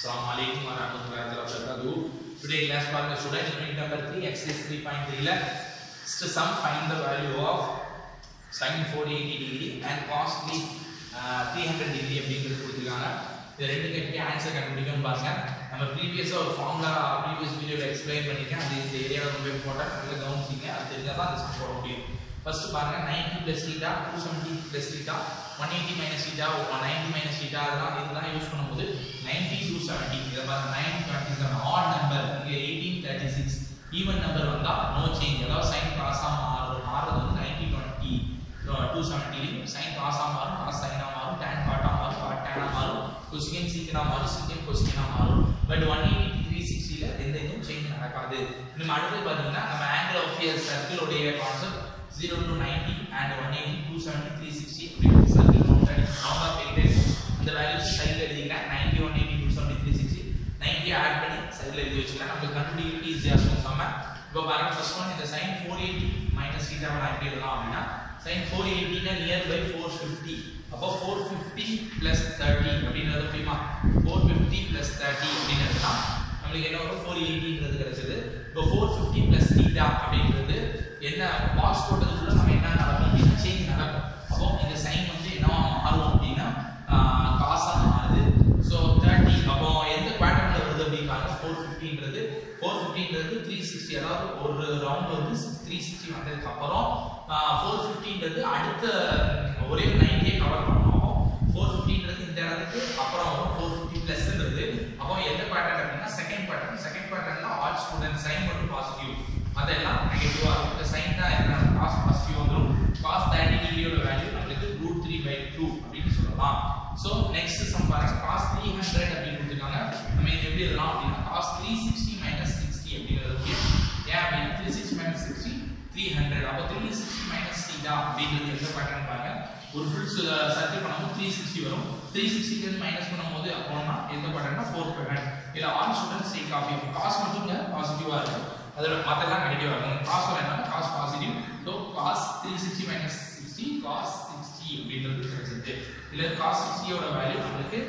Assalamu alaikum wa rahmatullahi wa barakatuh. Today class பாருங்க student unit number 3 exercise 3.3 ல just sum find the value of sin 480 degree and cos 3 uh, 300 degree அப்படிங்கிறது கொடுத்துருக்காங்க. இது ரெண்டு கட்டி answer கண்டுபிடிக்கணும் பாருங்க. நம்ம ப்ரீவியஸா ஒரு ஃபார்முலா ப்ரீவியஸ் வீடியோல எக்ஸ்பிளைன் பண்ணிருக்கேன் அது இந்த ஏரியாவில் ரொம்ப இம்பார்ட்டன்ட் நல்லா கவனிச்சிங்க. அது தெரிஞ்சா தான் அந்த சம் போட முடியும். ஃபர்ஸ்ட் பாருங்க 90 plus theta 270 plus theta 180 minus theta 190 minus theta அதெல்லாம் இதெல்லாம் யூஸ் பண்ணும்போது 90 270 பாருங்க 927 ஆட் நம்பர் இங்க 1836 ஈவன் நம்பர் வந்தா நோ சேஞ்ச் அதாவது சைன் காசா மாறும் மாறுறது வந்து 90 20 270 சைன் காசா மாறும் காஸ் சைனா மாறும் tan காட்டா மாறும் காட் மாறும் கொசிகன் சீக்கனா மாறும் சீக்கன் கொசிகனா மாறும். பட் 180 360 ல எந்த இதுவும் சேஞ்ச் நடக்காது. நம்ம அடுத்து பாத்தீங்கன்னா நம்ம ஆங்கிள் ஆஃப் இயர் சர்க்கிள் உடைய concept 0 to 90 and 180 270 360 circle count அடி ரவுண்டா போயிட்டே இருக்கும் அந்த வேல்யூஸ் சைடுல எழுதிக்கிறேன் 90 180 270 360 அப்படியே ஆட் பண்ணி சைடில் எழுதி வச்சுக்கலாம் நமக்கு கண்டுபிடிக்கிட்டு ஈஸியாக இருக்கும். செம்ம இப்போ பாருங்க ஃபர்ஸ்ட் ஒன் இந்த sign four eighty minus theta நான் எப்படி இருக்கலாம் அப்படின்னா சைன் ஃபோர் எயிட்டினா நியர் பை ஃபோர் ஃபிஃப்டி அப்போ ஃபோர் ஃபிஃப்டி ப்ளஸ் தேர்ட்டி அப்படின்றது முடியுமா ஃபோர் ஃபிஃப்டி ப்ளஸ் தேர்ட்டி அப்படின்னு நம்மளுக்கு என்ன வரும்? ஃபோர் எயிட்டின்றது கிடைச்சது. இப்போ ஃபோர் ஃபிஃப்டி ப்ளஸ் தீட்டா அப்படின்றது என்ன? பாஸ் போட்டது நம்ம என்ன நடக்கும் அப்படின்னா சேஞ்ச் நடக்கும் அப்போ இந்த சைன் வந்து என்னவா மாறும் அப்படின்னா காசா மாறுது ஸோ தேர்ட்டி அப்போ எந்த குவாட்டர்ல வருது அப்படின்னு பாருங்க ஃபோர் ஃபிஃப்டின்றது ஃபோர் ஃபிஃப்டின்றது த்ரீ சிக்ஸ்டி அதாவது ஒரு ரவுண்ட் வந்து த்ரீ சிக்ஸ்டி வந்ததுக்கு அப்புறம் ஃபோர் ஃபிஃப்டின்றது அடுத்த ஒரே நைன்டே கவர் பண்ணுவோம். ஃபோர் ஃபிஃப்டின்றது இந்த இடத்துக்கு அப்புறம் வரும் ஃபோர் ஃபிஃப்டி ப்ளஸ்ன்றது அப்போ எந்த பேட்டர்ன் அப்படின்னா செகண்ட் பேட்டர்ன் செகண்ட் பேட்டர்ல ஆல் ஸ்டூடெண்ட் சைன் மட்டும் பாசிட்டிவ் அதெல்லாம் நெகட்டிவா இருக்கும். இந்த சைன் தான் என்ன காஸ் பாசிட்டிவ் வந்துடும் காஸ் 30 டிகிரியோட வேல்யூ நம்மளுக்கு ரூட் த்ரீ பை டூ அப்படின்னு சொல்லலாம். ஸோ நெக்ஸ்ட் சம் பாருங்க. காஸ் த்ரீ ஹண்ட்ரட் அப்படின்னு கொடுத்துருக்காங்க. நம்ம இது எப்படி எழுதலாம் அப்படின்னா காஸ் த்ரீ சிக்ஸ்டி அப்படின்னு எழுத முடியும் ஏன் அப்படின்னா three sixty minus sixty three hundred அப்போ த்ரீ சிக்ஸ்டி மைனஸ் தீட்டா அப்படின்றது எந்த பேட்டர்ன் பாருங்க. ஒரு ஃபுல் சர்க்கிள் பண்ணும்போது த்ரீ சிக்ஸ்டி வரும். த்ரீ சிக்ஸ்டிலேருந்து மைனஸ் பண்ணும்போது போனோம்னா எந்த பேட்டர்னா ஃபோர் பேட்டர்ன் இதில் all students take off cos மட்டும் இல்லை பாசிட்டிவாக இருக்கும் அதோட மற்றெல்லாம் நெகட்டிவாக இருக்கும். காஸ் என்ன cos positive so cos three sixty minus sixty cos sixty அப்படின்றது கிடைச்சிருக்கு இதில் காஸ் சிக்ஸ்டியோட வேல்யூ நம்மளுக்கு